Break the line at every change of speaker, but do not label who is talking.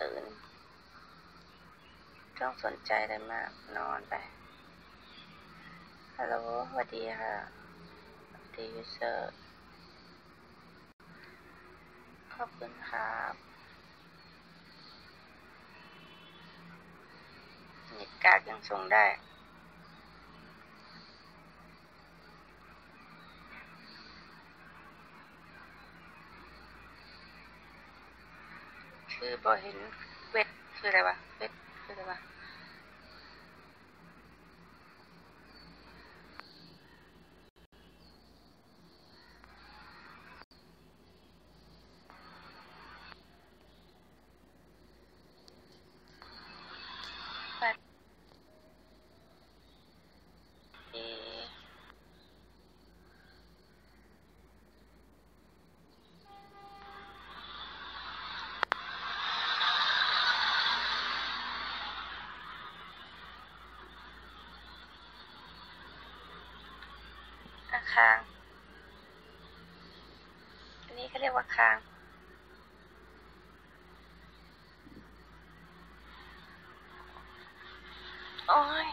ตื่นต้องสนใจอะไรมาก นอนไป ฮัลโหลสวัสดีค่ะสวัสดียูเซอร์ขอบคุณครับเน็ตกากยังส่งได้ คือบอเห็นเวทคืออะไรวะเวทคืออะไรวะ เอะอา คาง อันนี้เขาเรียกว่าคางโอ้ย